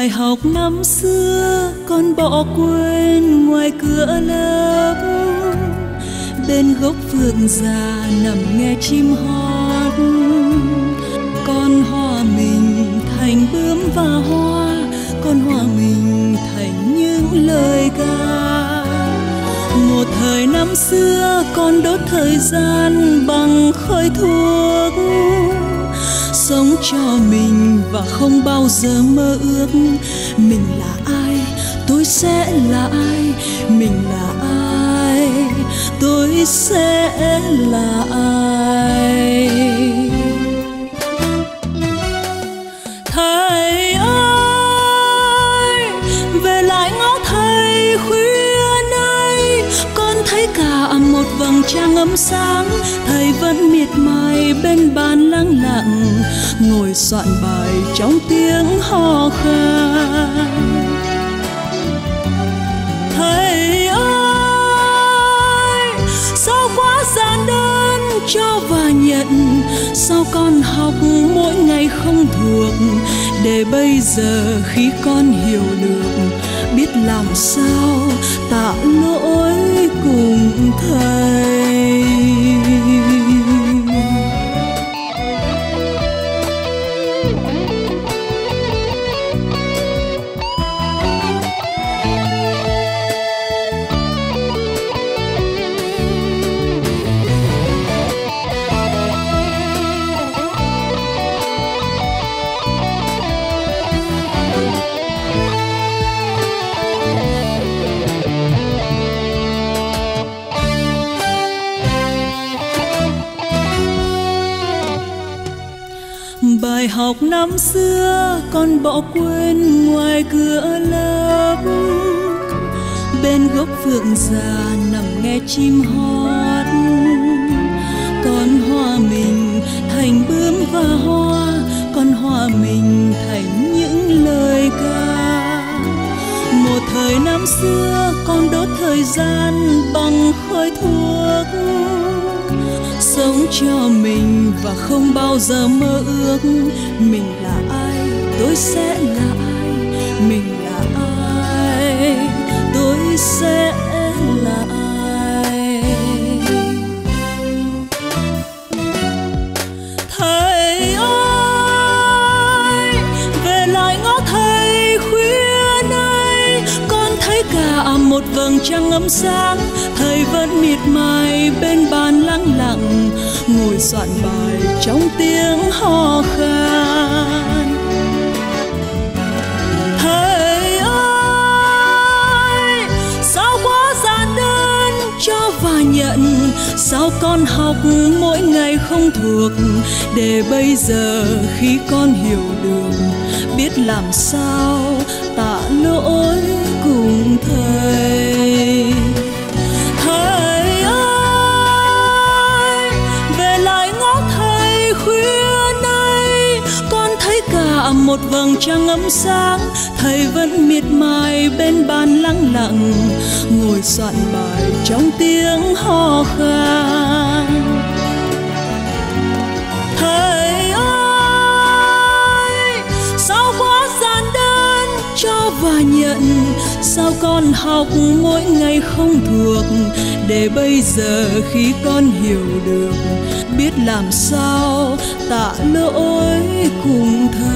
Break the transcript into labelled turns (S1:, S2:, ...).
S1: bài học năm xưa, con bỏ quên ngoài cửa lớp. Bên gốc phượng già nằm nghe chim hót. Con hoa mình thành bướm và hoa, con hoa mình thành những lời ca. Một thời năm xưa, con đốt thời gian bằng khói thuốc sống cho mình và không bao giờ mơ ước. Mình là ai? Tôi sẽ là ai? Mình là ai? Tôi sẽ là ai? Vầng trăng ấm sáng, thầy vẫn miệt mài bên bàn lắng lặng, ngồi soạn bài trong tiếng hò khan. Thầy ơi, sao quá gian đơn cho và nhận? Sao con học mỗi ngày không thuộc? Để bây giờ khi con hiểu được, biết làm sao bài học năm xưa, con bỏ quên ngoài cửa lớp. Bên gốc phượng già nằm nghe chim hót. Con hòa mình thành bướm và hoa, con hòa mình thành những lời ca. Một thời năm xưa, con đốt thời gian bằng khói thuốc sống cho mình và không bao giờ mơ ước mình là ai, tôi sẽ là ai, mình thấy một vầng trăng ấm sáng thầy vẫn miệt mài bên bàn lắng lặng, ngồi soạn bài trong tiếng ho khan. Thầy ơi, sao quá gian đơn cho và nhận, sao con học mỗi ngày không thuộc, để bây giờ khi con hiểu được biết làm sao tạ lỗi. Một vầng trăng ấm sáng, thầy vẫn miệt mài bên bàn lắng lặng, ngồi soạn bài trong tiếng hò khan. Thầy ơi, sao quá gian đơn cho và nhận? Sao con học mỗi ngày không thuộc? Để bây giờ khi con hiểu được, biết làm sao tạ lỗi cùng thầy.